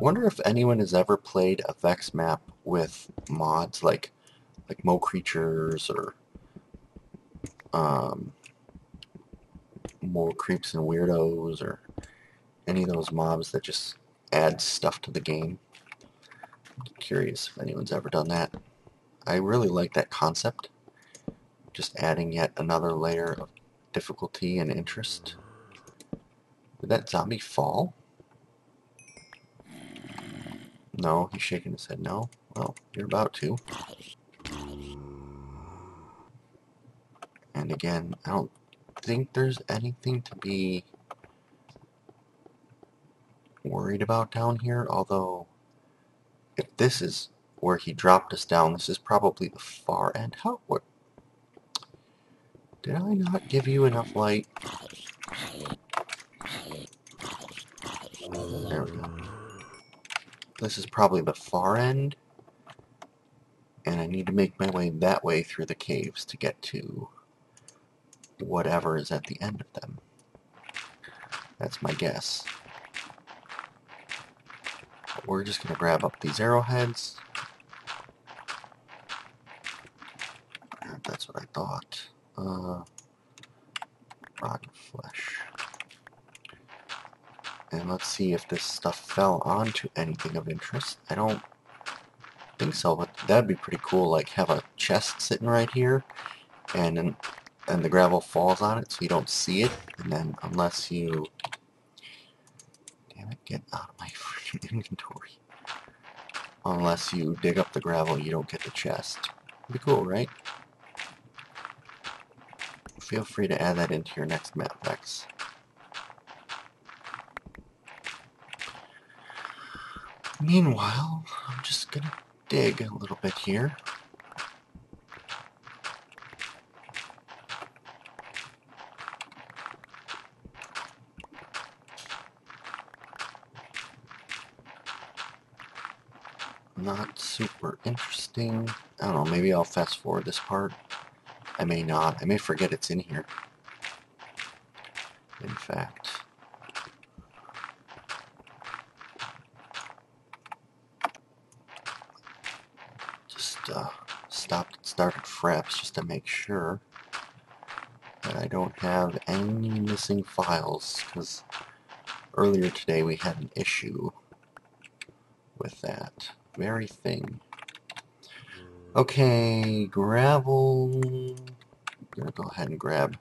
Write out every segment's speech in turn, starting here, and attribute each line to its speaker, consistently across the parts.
Speaker 1: wonder if anyone has ever played a Vechs map with mods like like Mo Creatures or um, more creeps and weirdos or any of those mobs that just add stuff to the game. I'm curious if anyone's ever done that. I really like that concept. Just adding yet another layer of difficulty and interest. Did that zombie fall? No, he's shaking his head no. Well, you're about to. And again, I don't think there's anything to be worried about down here, although if this is where he dropped us down, this is probably the far end. How, what? Did I not give you enough light? There we go. This is probably the far end, and I need to make my way that way through the caves to get to whatever is at the end of them. That's my guess. But we're just going to grab up these arrowheads. That's what I thought. Uh, rotten flesh. And let's see if this stuff fell onto anything of interest. I don't think so, but that'd be pretty cool. Like have a chest sitting right here, and then and the gravel falls on it so you don't see it and then unless you damn it get out of my freaking inventory unless you dig up the gravel you don't get the chest be cool right feel free to add that into your next map Vechs meanwhile I'm just gonna dig a little bit here not super interesting. I don't know, maybe I'll fast forward this part. I may not. I may forget it's in here. In fact. Just uh, stopped and started fraps just to make sure that I don't have any missing files because earlier today we had an issue with that very thing. Okay, gravel. I'm gonna go ahead and grab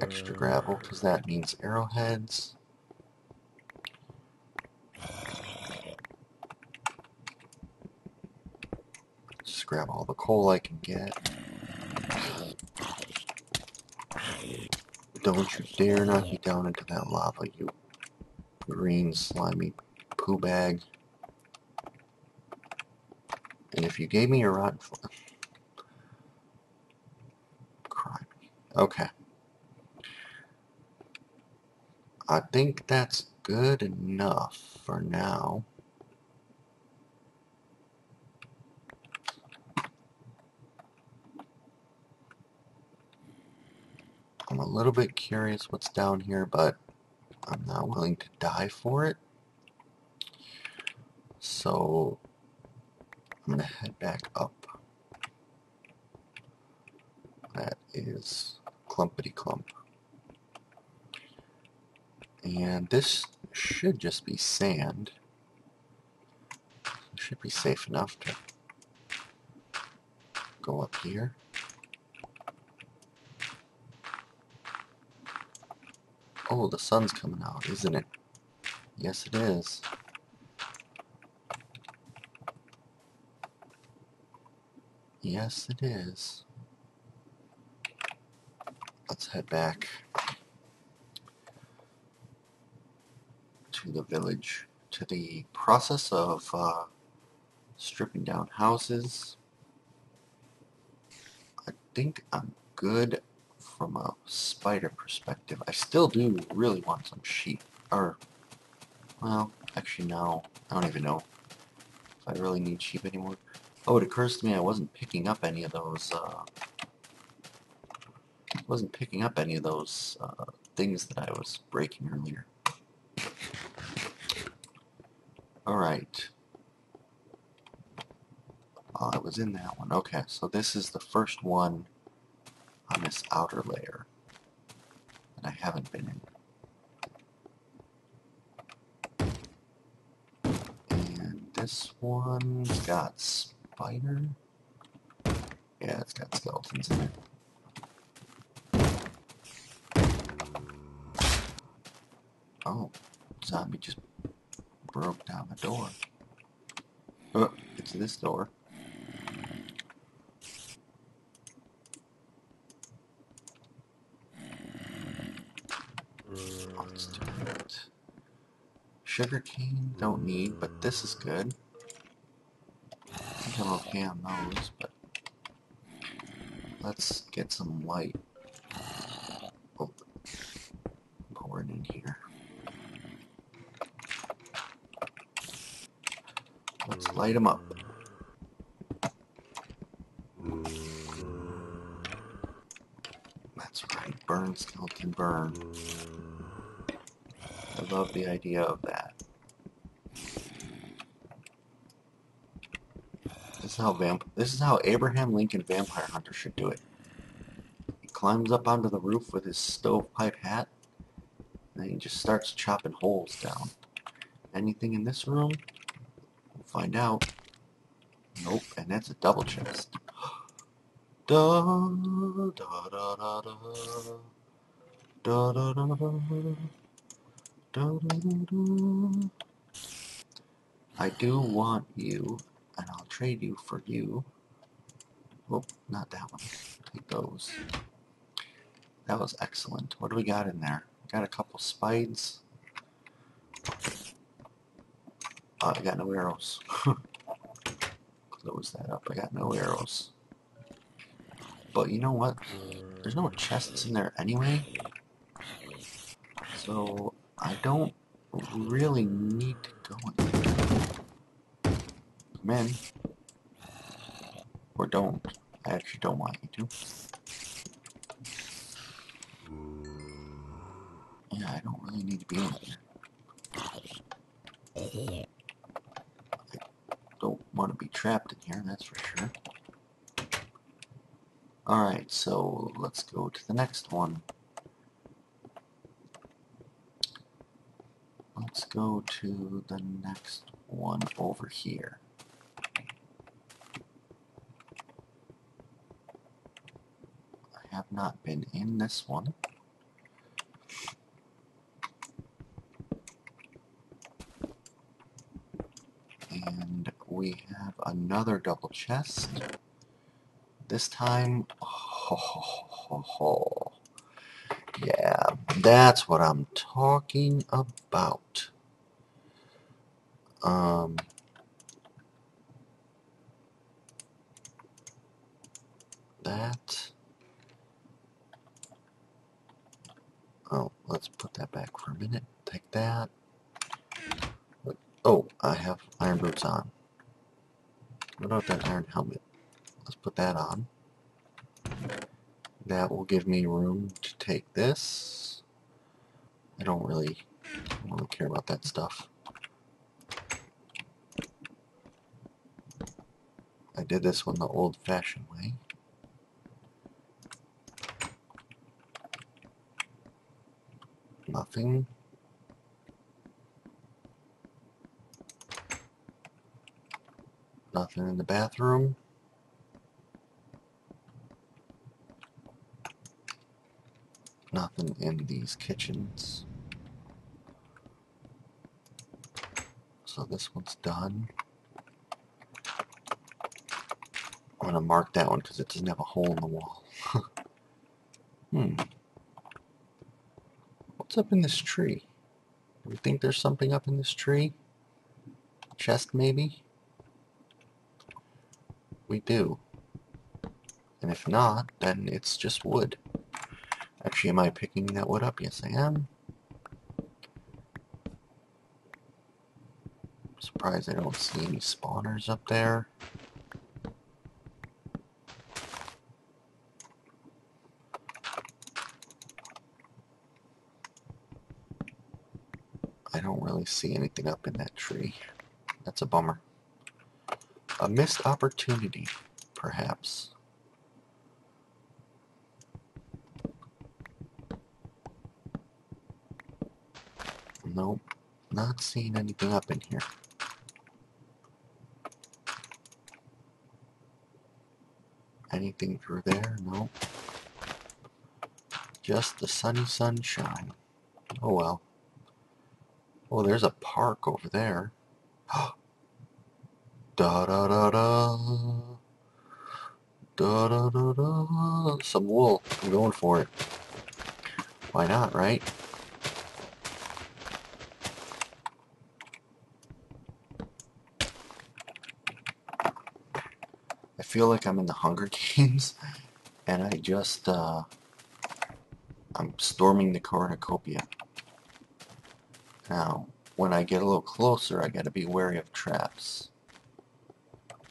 Speaker 1: extra gravel because that means arrowheads. Just grab all the coal I can get. Don't you dare knock me down into that lava, you green slimy poo bag. And if you gave me a rotten crime. Okay. I think that's good enough for now. I'm a little bit curious what's down here, but I'm not willing to die for it. So I'm going to head back up. That is clumpity clump. And this should just be sand. Should be safe enough to go up here. Oh, the sun's coming out, isn't it? Yes, it is. Yes, it is. Let's head back to the village, to the process of uh, stripping down houses. I think I'm good from a spider perspective. I still do really want some sheep, or, well, actually no, I don't even know if I really need sheep anymore. Oh, it occurs to me I wasn't picking up any of those, uh, wasn't picking up any of those, uh, things that I was breaking earlier. Alright. Oh, it was in that one. Okay, so this is the first one on this outer layer And I haven't been in. And this one's got spider. Yeah, it's got skeletons in it. Oh, zombie just broke down the door. Oh, it's this door. Let's do it. Sugar cane, don't need, but this is good. I think I'm okay on those, but let's get some light. Oh, pour it in here. Let's light them up. That's right, burn, skeleton, burn. I love the idea of that. This is how vamp. This is how Abraham Lincoln Vampire Hunter should do it. He climbs up onto the roof with his stovepipe hat, and he just starts chopping holes down. Anything in this room? We'll find out. Nope, and that's a double chest. Da da da da da da. Da, da, da, da. I do want you, and I'll trade you for you. Oh, not that one. Take those. That was excellent. What do we got in there? Got a couple spades. Oh, I got no arrows. Close that up. I got no arrows. But you know what? There's no chests in there anyway. So I don't really need to go in. Come in. Or don't. I actually don't want you to. Yeah, I don't really need to be in here. I don't want to be trapped in here, that's for sure. Alright, so let's go to the next one. Let's go to the next one over here. I have not been in this one. And we have another double chest. This time, ho, ho, ho, ho. Yeah, that's what I'm talking about. Um, that. Oh, let's put that back for a minute. Take that. Oh, I have iron boots on. What about that iron helmet? Let's put that on. That will give me room to take this. I don't really, I don't really care about that stuff. I did this one the old-fashioned way. Nothing. Nothing in the bathroom. Nothing in these kitchens. So this one's done. I'm going to mark that one because it doesn't have a hole in the wall. hmm. What's up in this tree? Do we think there's something up in this tree? Chest, maybe? We do. And if not, then it's just wood. Actually, am I picking that wood up? Yes, I am. Surprised I don't see any spawners up there. I don't really see anything up in that tree. That's a bummer. A missed opportunity, perhaps. Nope, not seeing anything up in here. Anything through there? Nope. Just the sunny sunshine. Oh well. Oh, there's a park over there. da da da da. Da da da da. Some wool. I'm going for it. Why not, right? Feel like I'm in the Hunger Games, and I just, uh, I'm storming the cornucopia. Now, when I get a little closer, I gotta be wary of traps.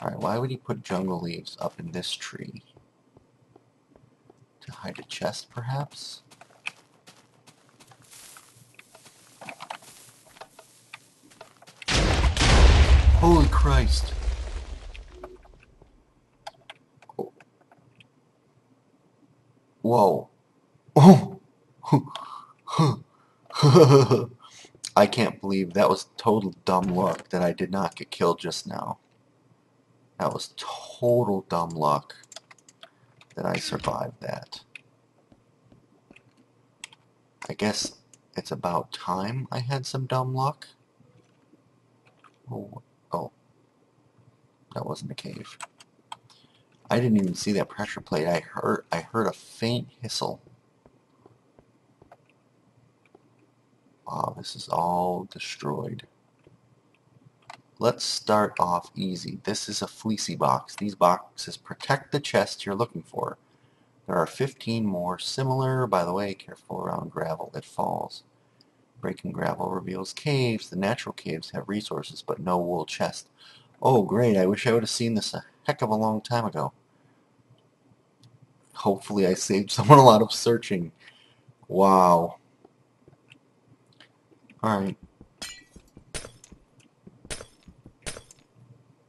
Speaker 1: Alright, why would he put jungle leaves up in this tree? To hide a chest, perhaps? Holy Christ! Whoa. Oh! I can't believe that was total dumb luck that I did not get killed just now. That was total dumb luck that I survived that. I guess it's about time I had some dumb luck. Oh, oh. That wasn't a cave. I didn't even see that pressure plate. I heard I heard a faint hissle. Wow, this is all destroyed. Let's start off easy. This is a fleecy box. These boxes protect the chest you're looking for. There are 15 more similar. By the way, careful around gravel, it falls. Breaking gravel reveals caves. The natural caves have resources, but no wool chest. Oh, great. I wish I would have seen this a heck of a long time ago. Hopefully I saved someone a lot of searching. Wow. Alright.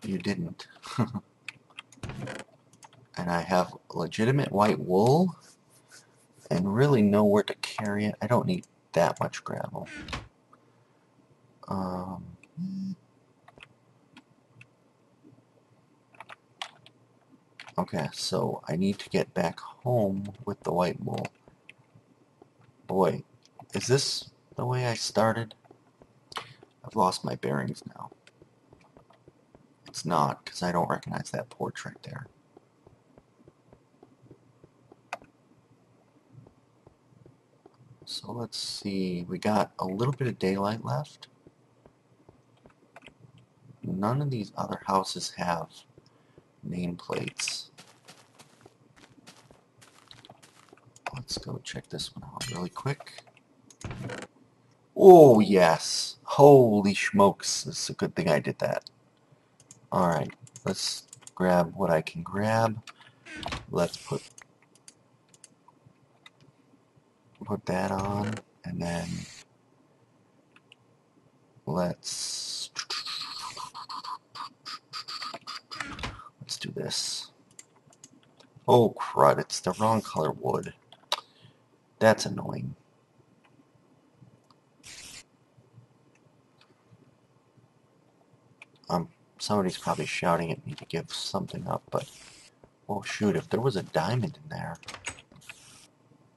Speaker 1: You didn't. and I have legitimate white wool and really nowhere to carry it. I don't need that much gravel. Um, Okay, so I need to get back home with the white wool. Boy, is this the way I started? I've lost my bearings now. It's not, because I don't recognize that portrait there. So let's see, we got a little bit of daylight left. None of these other houses have nameplates. Let's go check this one out really quick. Oh, yes. Holy smokes. It's a good thing I did that. Alright, let's grab what I can grab. Let's put put that on, and then let's let's do this. Oh crud, it's the wrong color wood. That's annoying. Um, somebody's probably shouting at me to give something up, but... Oh shoot, if there was a diamond in there...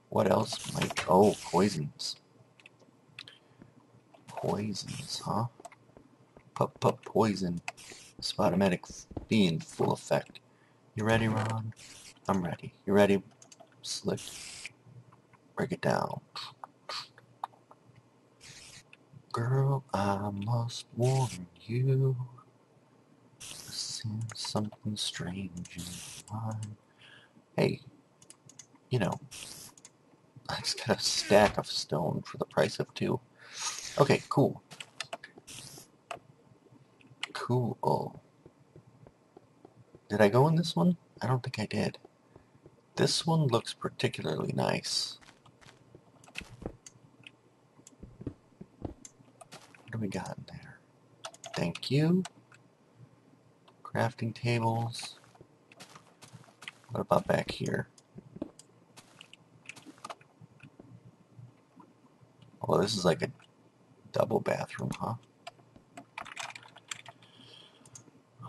Speaker 1: What else might... Oh, poisons. Poisons, huh? Pup pup poison. Spotomatic being full effect. You ready, Ron? I'm ready. You ready, Slick? Break it down. Girl, I must warn you. Something strange in mine. Hey, you know, I just got a stack of stone for the price of two. Okay, cool. Cool. Did I go in this one? I don't think I did. This one looks particularly nice. What do we got in there? Thank you. Crafting tables. What about back here? Oh, this is like a double bathroom, huh?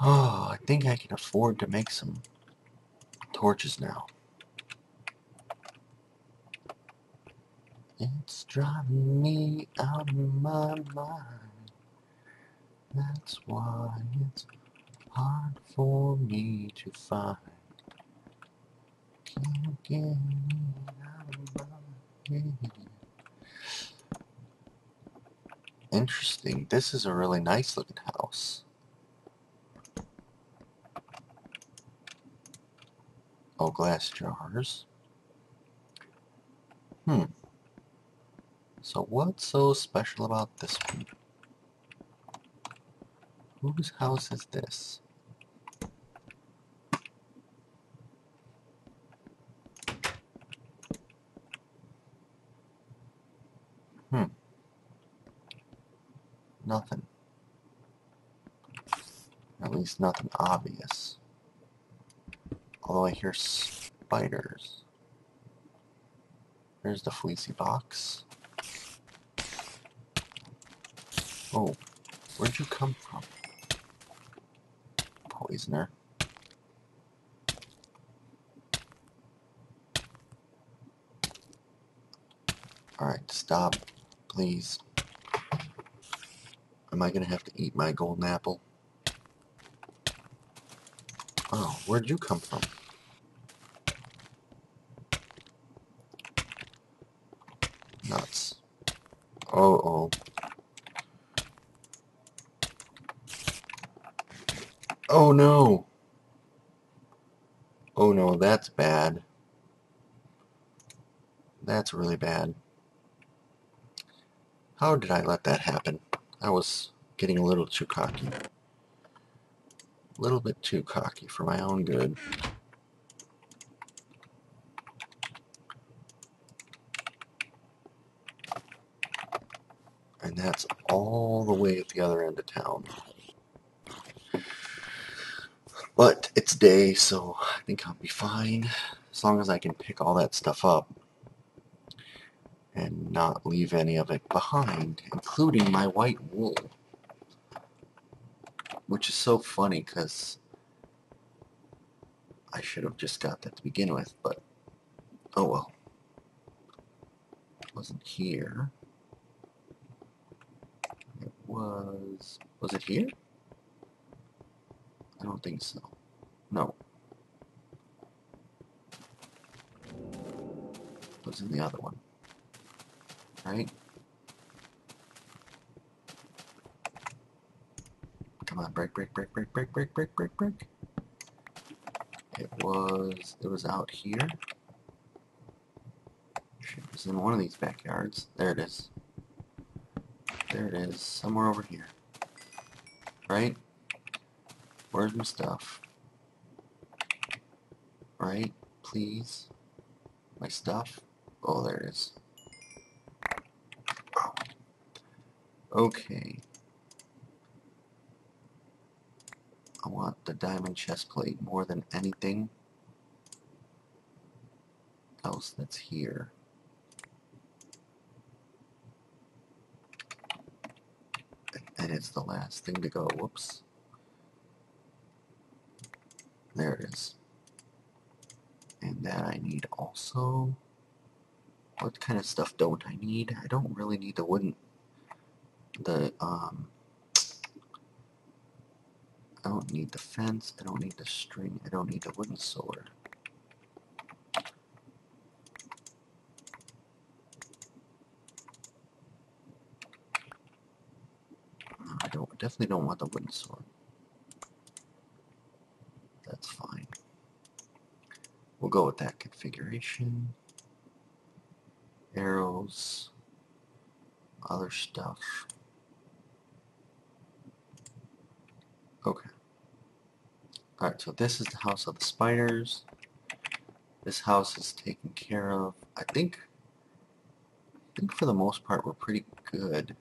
Speaker 1: Oh, I think I can afford to make some torches now. It's driving me out of my mind. That's why it's hard for me to find. Can't get it out of my head. Interesting. This is a really nice looking house. Oh, glass jars. Hmm. So what's so special about this one? Whose house is this? Hmm. Nothing. At least nothing obvious. Although I hear spiders. There's the fleecy box. Oh, where'd you come from? Poisoner. Alright, stop, please. Am I gonna have to eat my golden apple? Oh, where'd you come from? Nuts. Oh, oh. Oh no! Oh no, that's bad. That's really bad. How did I let that happen? I was getting a little too cocky. A little bit too cocky for my own good. And that's all the way at the other end of town. But it's day, so I think I'll be fine. As long as I can pick all that stuff up and not leave any of it behind, including my white wool. Which is so funny because I should have just got that to begin with, but oh well. It wasn't here. It was... was it here? I don't think so. No. Was in the other one. Right? Come on, break, break, break, break, break, break, break, break, break. It was, it was out here. It was in one of these backyards. There it is. There it is, somewhere over here. Right? Where's my stuff? Right? Please? My stuff? Oh, there it is. Okay. I want the diamond chest plate more than anything else that's here. And it's the last thing to go. Whoops. There it is. And that I need also. What kind of stuff don't I need? I don't really need the wooden, the, um, I don't need the fence, I don't need the string, I don't need the wooden sword. I don't, definitely don't want the wooden sword. That's fine. We'll go with that configuration. Arrows, other stuff. Okay. Alright, so this is the house of the spiders. This house is taken care of. I think I think for the most part we're pretty good.